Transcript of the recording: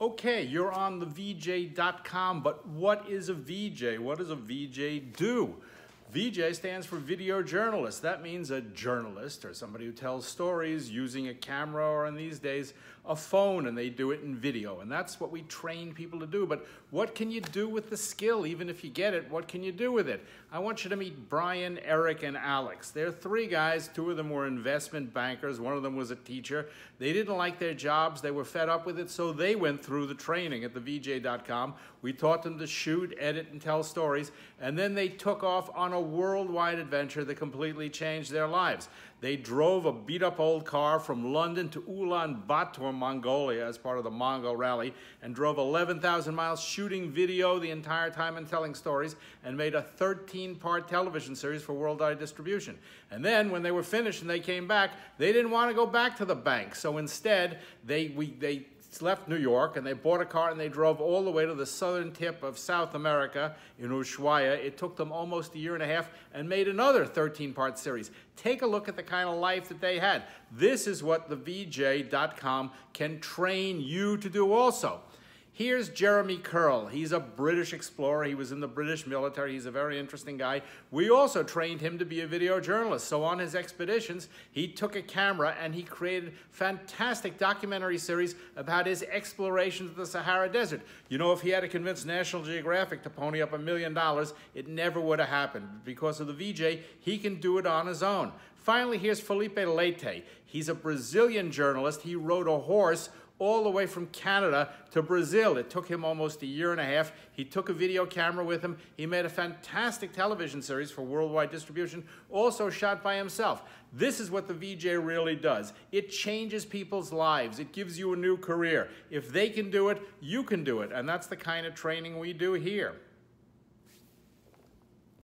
Okay, you're on the VJ.com, but what is a VJ? What does a VJ do? VJ stands for video journalist. That means a journalist or somebody who tells stories using a camera or in these days a phone and they do it in video. And that's what we train people to do. But what can you do with the skill? Even if you get it, what can you do with it? I want you to meet Brian, Eric, and Alex. They're three guys. Two of them were investment bankers. One of them was a teacher. They didn't like their jobs. They were fed up with it. So they went through the training at the VJ.com. We taught them to shoot, edit, and tell stories. And then they took off on a worldwide adventure that completely changed their lives. They drove a beat up old car from London to Ulaanbaatar, Mongolia, as part of the Mongol Rally, and drove 11,000 miles shooting video the entire time and telling stories, and made a 13 part television series for worldwide distribution. And then, when they were finished and they came back, they didn't want to go back to the bank. So instead, they, we, they left New York and they bought a car and they drove all the way to the southern tip of South America in Ushuaia. It took them almost a year and a half and made another 13 part series. Take a look at the kind of life that they had. This is what the VJ.com can train you to do also. Here's Jeremy Curl. He's a British explorer. He was in the British military. He's a very interesting guy. We also trained him to be a video journalist. So on his expeditions, he took a camera and he created fantastic documentary series about his explorations of the Sahara Desert. You know, if he had to convince National Geographic to pony up a million dollars, it never would have happened. Because of the VJ, he can do it on his own. Finally, here's Filipe Leite. He's a Brazilian journalist. He rode a horse all the way from Canada to Brazil. It took him almost a year and a half. He took a video camera with him. He made a fantastic television series for worldwide distribution, also shot by himself. This is what the VJ really does. It changes people's lives. It gives you a new career. If they can do it, you can do it. And that's the kind of training we do here.